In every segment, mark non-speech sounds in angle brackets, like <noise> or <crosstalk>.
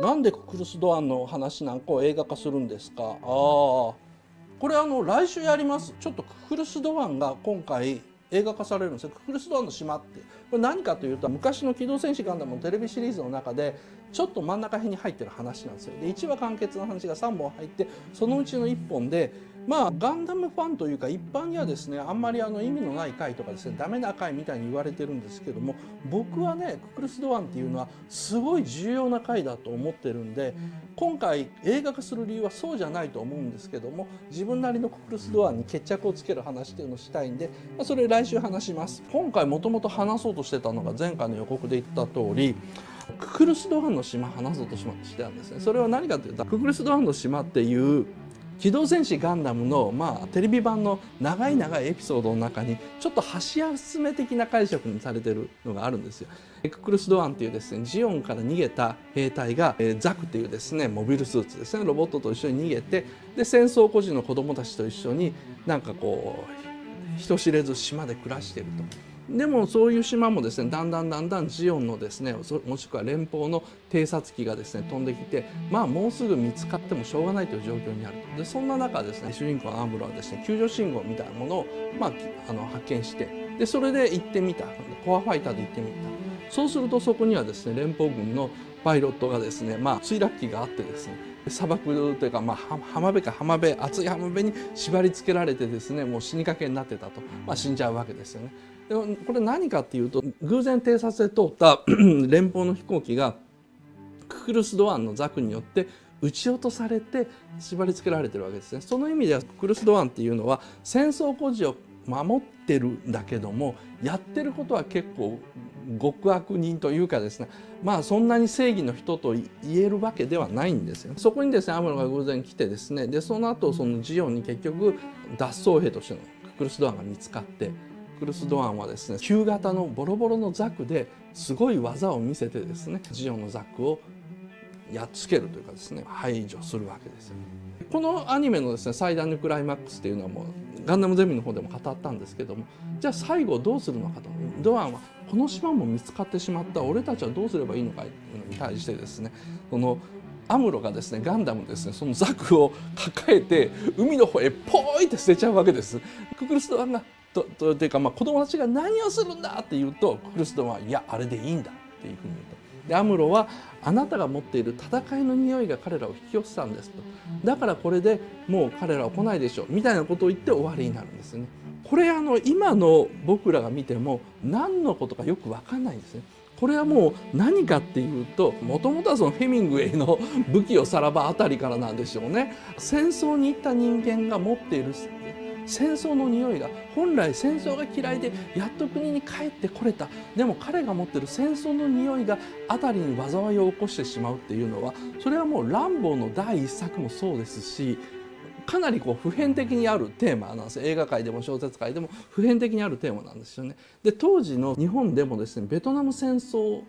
なんでクルス・ドアンの話なんかを映画化するんですか？ああ。これあの来週やります。ちょっとククルス・ドアンが今回映画化されるんですよ。ククルス・ドアンの島って。これ何かというと昔の「機動戦士ガンダム」のテレビシリーズの中でちょっと真ん中辺に入ってる話なんですよ。で1話完結の話が3本入ってそのうちの1本でまあガンダムファンというか一般にはですねあんまりあの意味のない回とかですねダメな回みたいに言われてるんですけども僕はねククルス・ドアンっていうのはすごい重要な回だと思ってるんで今回映画化する理由はそうじゃないと思うんですけども自分なりのククルス・ドアンに決着をつける話っていうのをしたいんで、まあ、それ来週話します。今回もともと話そうとしてたのが前回の予告で言った通りククルス・ドアンの島話そうとしてたんですねそれは何かというとククルス・ドアンの島っていう機動戦士ガンダムの、まあ、テレビ版の長い長いエピソードの中にちょっと箸休め的な解釈にされてるのがあるんですよ。ククルス・ドアンっていうですねジオンから逃げた兵隊が、えー、ザクっていうですねモビルスーツですねロボットと一緒に逃げてで戦争孤児の子供たちと一緒になんかこう人知れず島で暮らしてると。でもそういう島もですねだんだんだんだんジオンのですねもしくは連邦の偵察機がですね飛んできてまあもうすぐ見つかってもしょうがないという状況にあるでそんな中ですね主人公のアムロはですね救助信号みたいなものを、まあ、あの発見してでそれで行ってみた。コアファイターで行ってみた。そうするとそこにはですね連邦軍のパイロットがですね、まあ、墜落機があってですね砂漠というか、まあ、浜辺か浜辺熱い浜辺に縛り付けられてですねもう死にかけになってたと、まあ、死んじゃうわけですよね。これ何かっていうと偶然偵察で通った <clears throat> 連邦の飛行機がククルス・ドアンのザクによって撃ち落とされて縛り付けられてるわけですね。その意味ではククルス・ドアンっていうのは戦争孤児を守ってるんだけどもやってることは結構極悪人というかですね。まあそんなに正義の人と言えるわけではないんですよ。そこにですねアムロが偶然来てですね。でその後そのジオンに結局脱走兵としてのククルス・ドアンが見つかってクルス・ドアンはですね旧型のボロボロのザクですごい技を見せてですねジオンのザクをやっつけるというかですね排除するわけですよ。このアニメのですね最大のクライマックスっていうのはもうガンダムゼミの方でも語ったんですけどもじゃあ最後どうするのかとドアンはこの島も見つかってしまった俺たちはどうすればいいのかに対してですねこのアムロがですねガンダムですねそのザクを抱えて海の方へポーイって捨てちゃうわけです。ククルスドアンがとというか、まあ、子供たちが何をするんだって言うとクリストンはいやあれでいいんだっていうふうに言うと。でアムロはあなたが持っている戦いの匂いが彼らを引き寄せたんですとだからこれでもう彼らは来ないでしょうみたいなことを言って終わりになるんですね。これあの今の僕らが見ても何のことかよく分かんないんですね。これはもう何かっていうともともとはそのフェミングウェイの武器をさらばあたりからなんでしょうね。戦争に行った人間が持っている戦争の匂いが本来戦争が嫌いでやっと国に帰ってこれた。でも彼が持ってる戦争の匂いが辺りに災いを起こしてしまうっていうのはそれはもう「ランボー」の第一作もそうですしかなりこう普遍的にあるテーマなんです。映画界でも小説界でも普遍的にあるテーマなんですよね。で当時の日本でもですねベトナム戦争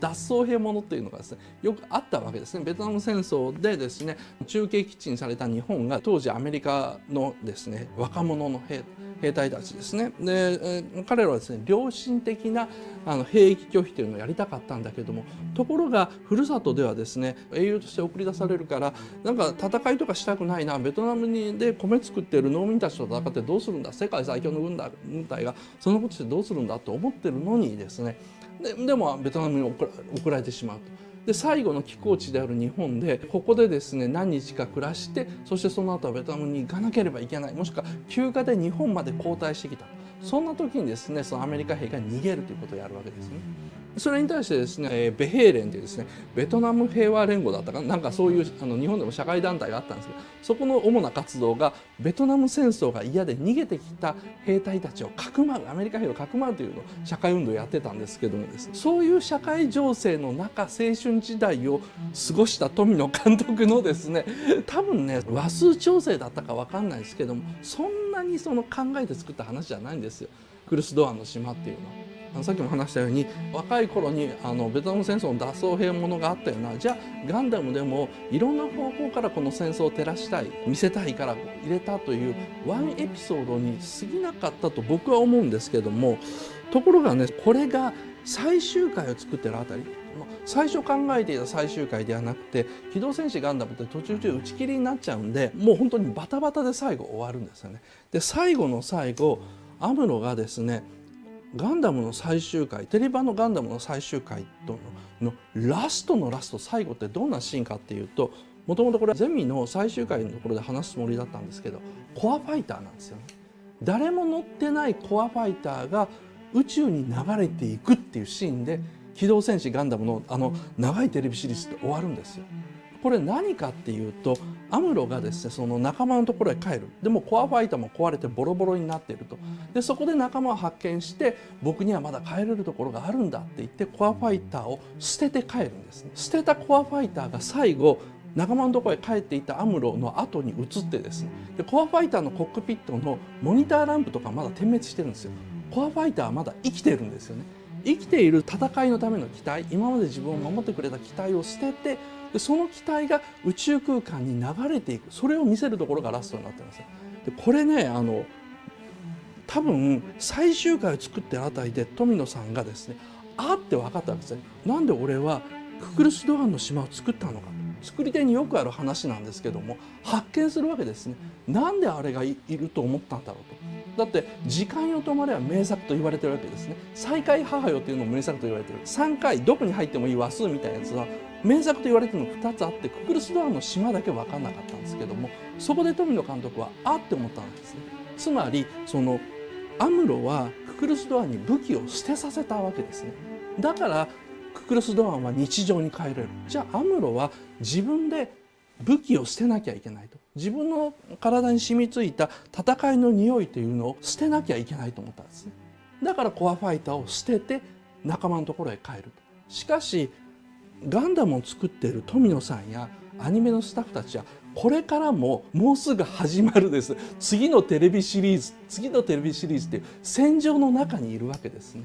脱走兵ものっていうのがですねよくあったわけですね。ベトナム戦争でですね中継基地にされた日本が当時アメリカのですね若者の兵兵隊たちですね。で彼らはですね良心的なあの兵役拒否というのをやりたかったんだけどもところがふるさとではですね英雄として送り出されるからなんか戦いとかしたくないな。ベトナムにで米作ってる農民たちと戦ってどうするんだ。世界最強の軍隊がそのことしてどうするんだと思ってるのにですねででもベトナムに送られてしまうと。で最後の寄港地である日本でここでですね何日か暮らしてそしてその後はベトナムに行かなければいけないもしくは休暇で日本まで後退してきたそんな時にですねそのアメリカ兵が逃げるということをやるわけですね。それに対してですね、えベヘーレンというですねベトナム平和連合だったかな？なんかそういうあの日本でも社会団体があったんですけどそこの主な活動がベトナム戦争が嫌で逃げてきた兵隊たちをかくまうアメリカ兵をかくまうというのを社会運動をやってたんですけどもですねそういう社会情勢の中青春時代を過ごした富野監督のですね多分ね和数調整だったか分かんないですけどもそんなにその考えて作った話じゃないんですよ。クルス・ドアンの島っていうのは。さっきも話したように若い頃にあのベトナム戦争の脱走兵ものがあったようなじゃあガンダムでもいろんな方向からこの戦争を照らしたい見せたいから入れたというワンエピソードに過ぎなかったと僕は思うんですけどもところがねこれが最終回を作ってるあたり最初考えていた最終回ではなくて「機動戦士ガンダム」って途中で打ち切りになっちゃうんでもう本当にバタバタで最後終わるんですよね。で最後の最後アムロがですねガンダムの最終回テレビ版のガンダムの最終回とのラストのラスト最後ってどんなシーンかっていうともともとこれゼミの最終回のところで話すつもりだったんですけどコアファイターなんですよね。誰も乗ってないコアファイターが宇宙に流れていくっていうシーンで「機動戦士ガンダムの」あの長いテレビシリーズって終わるんですよ。これ何かっていうとアムロがですねその仲間のところへ帰る。でもコアファイターも壊れてボロボロになっていると。でそこで仲間を発見して僕にはまだ帰れるところがあるんだって言ってコアファイターを捨てて帰るんですね。捨てたコアファイターが最後仲間のところへ帰っていたアムロの後に移ってですね。でコアファイターのコックピットのモニターランプとかまだ点滅してるんですよ。コアファイターはまだ生きてるんですよね。生きている戦いのための機体今まで自分を守ってくれた機体を捨ててその機体が宇宙空間に流れていく。それを見せるところがラストになってます。でこれねあの多分最終回を作ってるあたりで富野さんがですねあって分かったわけですね。なんで俺はククルス・ドアンの島を作ったのか作り手によくある話なんですけども発見するわけですね。なんであれがいると思ったんだろうと。だって「時間よ止まれ」は名作と言われてるわけですね「再会母よ」っていうのも名作と言われてる。3回どこに入ってもいい話数みたいなやつは名作と言われてるの2つあってククルス・ドアンの島だけ分かんなかったんですけどもそこで富野監督はあって思ったんですね。つまりそのアムロはククルス・ドアンに武器を捨てさせたわけですね。だからククルス・ドアンは日常に帰れる。じゃあアムロは自分で武器を捨てなきゃいけないと。自分の体に染みついた戦いの匂いというのを捨てなきゃいけないと思ったんですね。だからコアファイターを捨てて仲間のところへ帰ると。しかしガンダムを作っている富野さんやアニメのスタッフたちはこれからももうすぐ始まるです。次のテレビシリーズ次のテレビシリーズっていう戦場の中にいるわけですね。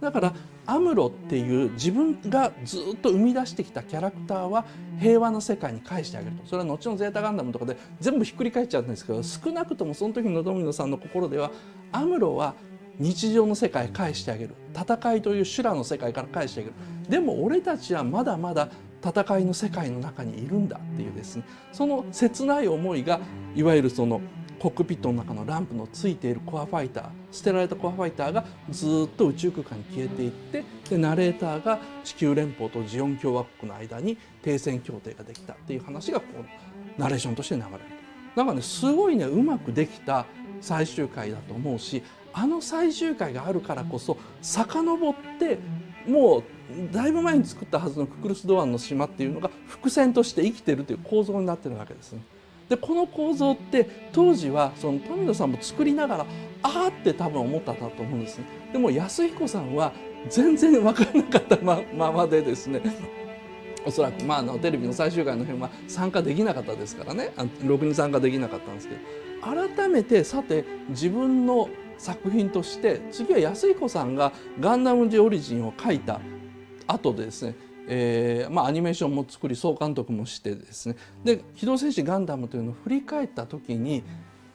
だからアムロっていう自分がずっと生み出してきたキャラクターは平和な世界に返してあげると。それは後のゼータガンダムとかで全部ひっくり返っちゃうんですけど少なくともその時のドミノさんの心ではアムロは日常の世界返してあげる。戦いという修羅の世界から返してあげる。でも俺たちはまだまだ戦いの世界の中にいるんだっていうですね。その切ない思いがいわゆるそのコックピットの中のランプのついているコアファイター捨てられたコアファイターがずっと宇宙空間に消えていってでナレーターが地球連邦とジオン共和国の間に停戦協定ができたっていう話がこうナレーションとして流れるなんかねすごいねうまくできた最終回だと思うしあの最終回があるからこそ遡ってもうだいぶ前に作ったはずのククルス・ドアンの島っていうのが伏線として生きてるという構造になってるわけですね。でこの構造って当時はその富野さんも作りながらああって多分思ったんだと思うんですね。でも安彦さんは全然分からなかったまままでですね。<laughs> おそらく、まあ、あのテレビの最終回の辺は参加できなかったですからね。ろくに参加できなかったんですけど。改めてさて自分の作品として次は安彦さんが「ガンダム・ジ・オリジン」を書いた後でですね。えーまあ、アニメーションも作り総監督もしてですねで「機動戦士ガンダム」というのを振り返った時に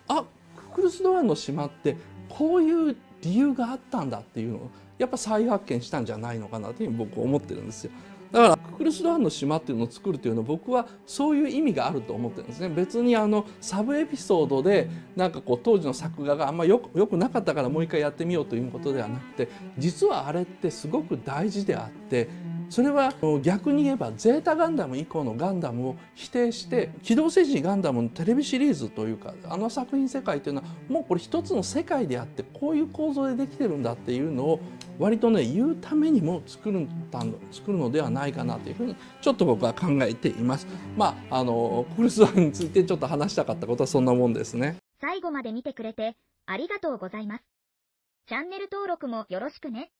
あククルス・ドアンの島ってこういう理由があったんだっていうのをやっぱ再発見したんじゃないのかなというふうに僕は思ってるんですよ。だからククルス・ドアンの島っていうのを作るというのは僕はそういう意味があると思ってるんですね別にあのサブエピソードでなんかこう当時の作画があんまよくよくなかったからもう一回やってみようということではなくて実はあれってすごく大事であってそれは逆に言えばゼータガンダム以降のガンダムを否定して「機動戦士ガンダム」のテレビシリーズというかあの作品世界というのはもうこれ一つの世界であってこういう構造でできてるんだっていうのを割とね言うためにも作る作るのではないかなというふうにちょっと僕は考えています。まああのクルスワンについてちょっと話したかったことはそんなもんですね。最後まで見てくれてありがとうございます。チャンネル登録もよろしくね。